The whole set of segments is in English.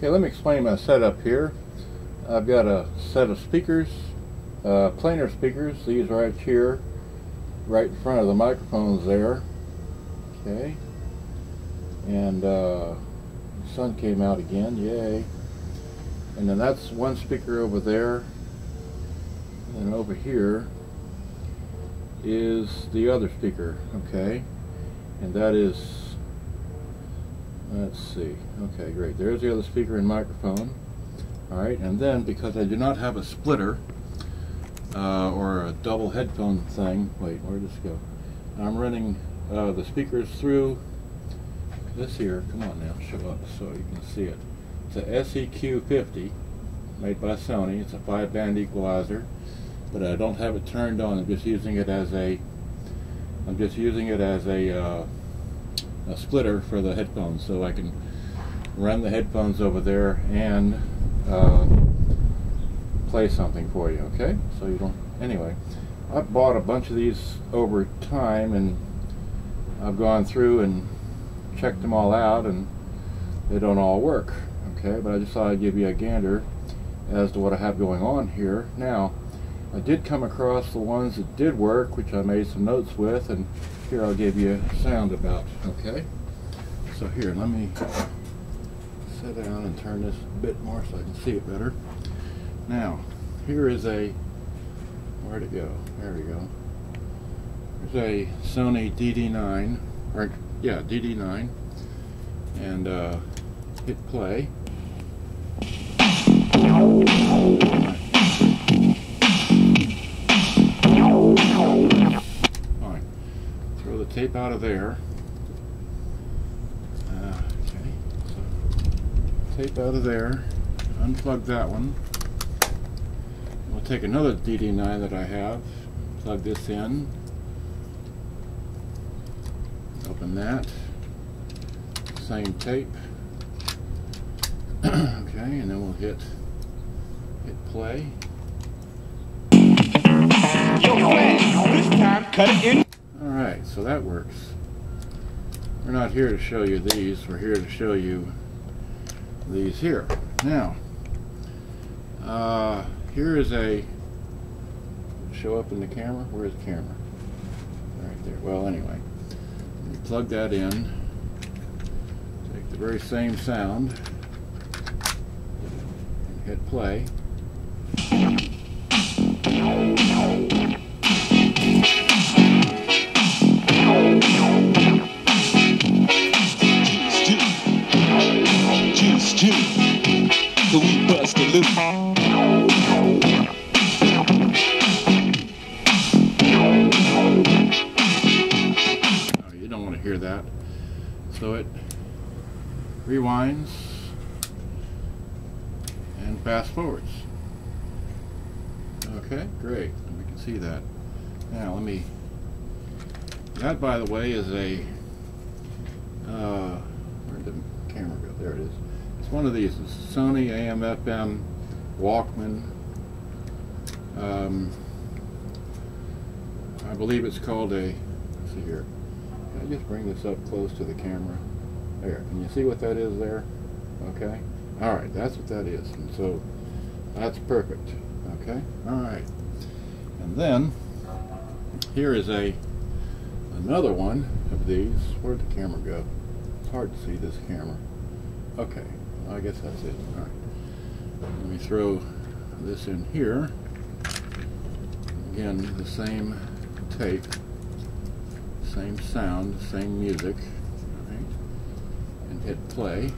Okay, let me explain my setup here. I've got a set of speakers, uh, planar speakers, these right here, right in front of the microphones there. Okay. And uh, the sun came out again, yay. And then that's one speaker over there. And over here is the other speaker, okay? And that is Let's see. Okay, great. There's the other speaker and microphone. All right, and then because I do not have a splitter uh, or a double headphone thing, wait, where did this go? I'm running uh, the speakers through this here. Come on now, show up so you can see it. It's a SEQ50 made by Sony. It's a five-band equalizer, but I don't have it turned on. I'm just using it as a. I'm just using it as a. Uh, a splitter for the headphones so I can run the headphones over there and uh, play something for you okay? So you don't anyway I bought a bunch of these over time and I've gone through and checked them all out and they don't all work okay? But I just thought I'd give you a gander as to what I have going on here. Now I did come across the ones that did work which I made some notes with and here I'll give you a sound about, okay? So here, let me sit down and turn this a bit more so I can see it better. Now, here is a, where'd it go? There we go. There's a Sony DD9, or yeah, DD9, and uh, hit play. Tape out of there. Uh, okay, so tape out of there, unplug that one. We'll take another DD9 that I have, plug this in, open that, same tape. okay, and then we'll hit hit play. Yo, this time cut it in. Alright, so that works. We're not here to show you these, we're here to show you these here. Now, uh, here is a, show up in the camera? Where's the camera? Right there. Well, anyway, you plug that in, take the very same sound, and hit play. So we bust a loop. Oh, you don't want to hear that. So it rewinds and fast forwards. Okay, great. We can see that. Now let me, that by the way is a, uh, where did the camera go? There it is. One of these, it's Sony AM FM Walkman. Um, I believe it's called a, let's see here, Can I just bring this up close to the camera? There, can you see what that is there? Okay? Alright, that's what that is. And so, that's perfect. Okay? Alright. And then, here is a another one of these. Where'd the camera go? It's hard to see this camera. Okay, I guess that's it. Alright. Let me throw this in here. Again, the same tape same sound, same music, right? and hit play.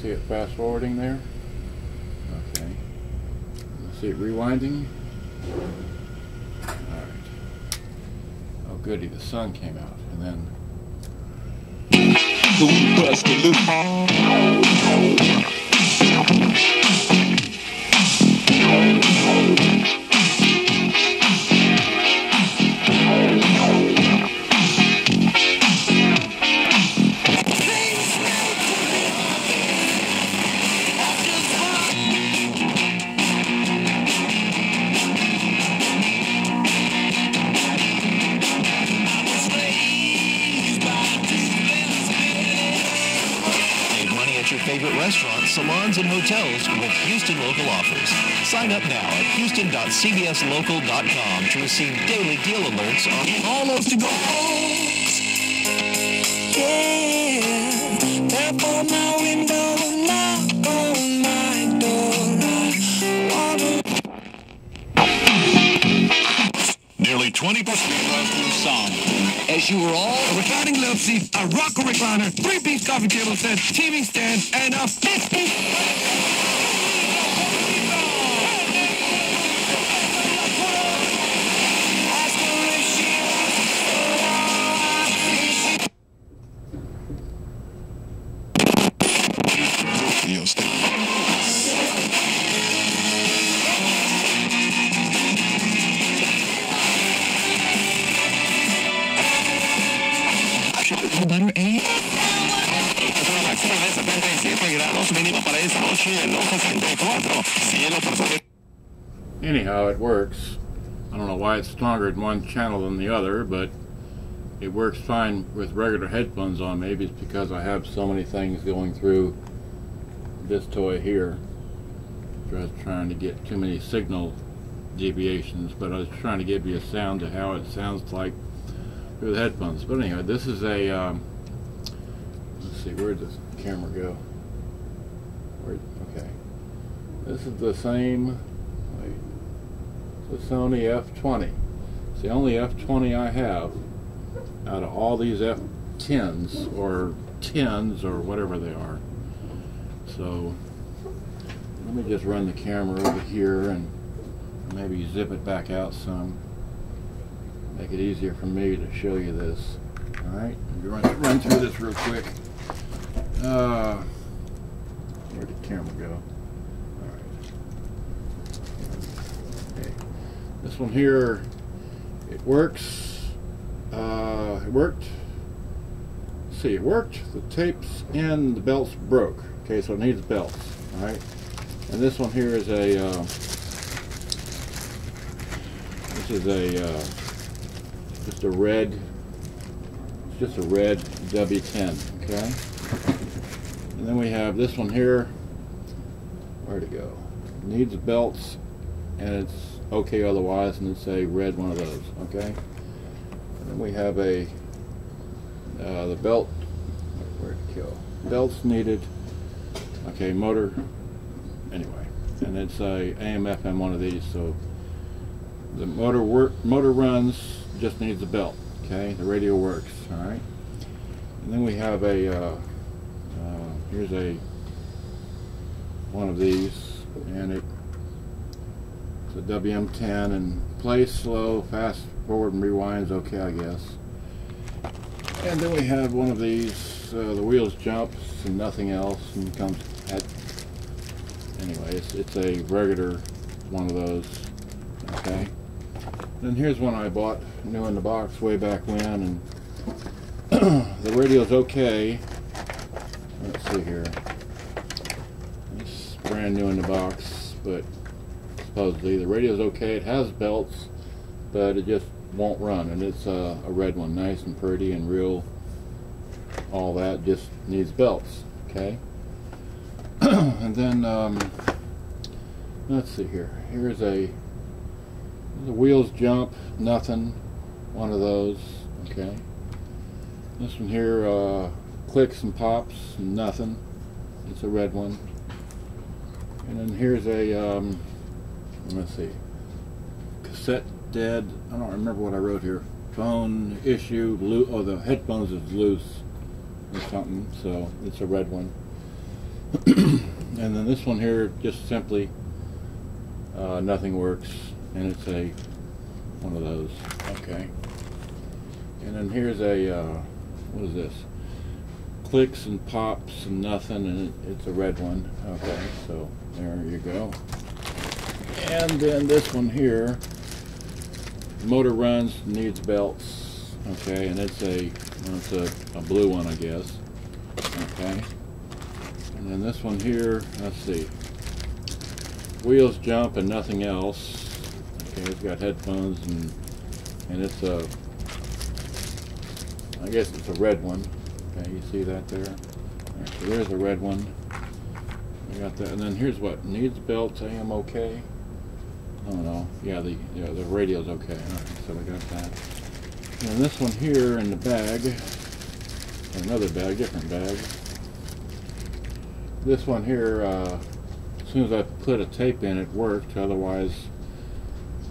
See it fast forwarding there? Okay. See it rewinding? All right. Oh goody, the sun came out, and then... favorite restaurants, salons, and hotels with Houston Local offers. Sign up now at houston.cbslocal.com to receive daily deal alerts on all of the goals. Yeah, 20% song. As you were all... A reclining love seat, a rocker recliner, three-piece coffee table set, TV stand, and a 50... Anyhow, it works. I don't know why it's stronger in one channel than the other, but it works fine with regular headphones on. Maybe it's because I have so many things going through this toy here. Just trying to get too many signal deviations, but I was trying to give you a sound to how it sounds like through the headphones. But anyway, this is a, um, let's see, where does the camera go? Where, okay. This is the same, wait, the Sony F20. It's the only F20 I have out of all these F10s or 10s or whatever they are. So let me just run the camera over here and maybe zip it back out some. Make it easier for me to show you this. Alright, run, run through this real quick. Uh, where did the camera go? Alright. Okay. This one here, it works. Uh, it worked. Let's see, it worked. The tapes and the belts broke. Okay, so it needs belts. All right. And this one here is a. Uh, this is a uh, just a red. It's just a red W10. Okay. Then we have this one here. Where'd it go? Needs belts, and it's okay otherwise, and it's a red one of those. Okay. And then we have a uh, the belt. Where'd it go? Belts needed. Okay, motor. Anyway, and it's a AM FM one of these, so the motor work motor runs just needs a belt. Okay, the radio works. All right. And then we have a uh, here's a one of these, and it it's a WM10 and plays slow, fast forward and rewinds okay, I guess. And then we have one of these, uh, the wheels jumps and nothing else, and comes at, anyway, it's, it's a regular one of those, okay. Then here's one I bought new in the box way back when, and the radio's okay. Let's see here. It's brand new in the box, but supposedly the radio's okay. It has belts, but it just won't run, and it's a red one, nice and pretty and real. All that just needs belts, okay. and then um, let's see here. Here's a the wheels jump, nothing. One of those, okay. This one here uh, clicks and pops, nothing. It's a red one. And then here's a um, let's see, cassette dead. I don't remember what I wrote here. Phone issue. Loo- oh, the headphones is loose or something. So it's a red one. and then this one here just simply uh, nothing works, and it's a one of those. Okay. And then here's a uh, what is this? Clicks and pops and nothing, and it's a red one. Okay, so there you go. And then this one here, motor runs, needs belts. Okay, and it's a, well, it's a, a blue one, I guess. Okay. And then this one here, let's see. Wheels jump and nothing else. Okay, it's got headphones and and it's a, I guess it's a red one. Okay, you see that there? Alright, so there's a red one. I got that. And then here's what needs belts. I am okay. Oh no, yeah, the yeah, the radio's okay. Alright, so we got that. And this one here in the bag, another bag, different bag. This one here, uh, as soon as I put a tape in, it worked. Otherwise,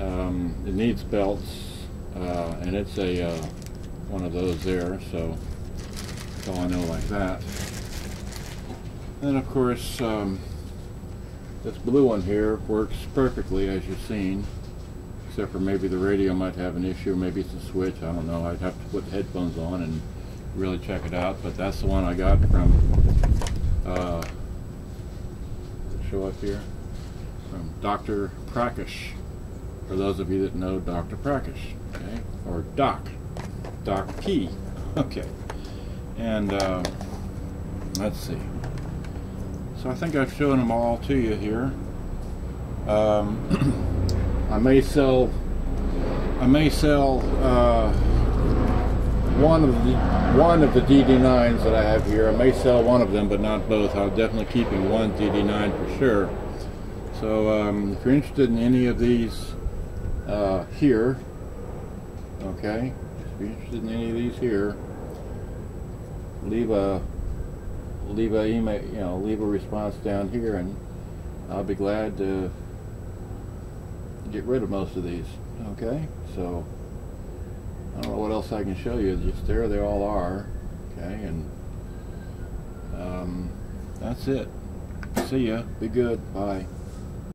um, it needs belts, uh, and it's a uh, one of those there. So that's all I know like that. And of course, um, this blue one here works perfectly as you've seen, except for maybe the radio might have an issue, maybe it's a switch, I don't know. I'd have to put the headphones on and really check it out, but that's the one I got from, uh, show up here, from Dr. Prakash, for those of you that know Dr. Prakash, okay, or Doc, Doc P, okay. And, uh, let's see. So I think I've shown them all to you here. Um, I may sell, I may sell uh, one of the one of the DD9s that I have here. I may sell one of them, but not both. I'm definitely keeping one DD9 for sure. So um, if you're interested in any of these uh, here, okay, if you're interested in any of these here, leave a leave a email, you know, leave a response down here, and I'll be glad to get rid of most of these. Okay, so I don't know what else I can show you. Just there they all are. Okay, and um, that's it. See ya. Be good. Bye.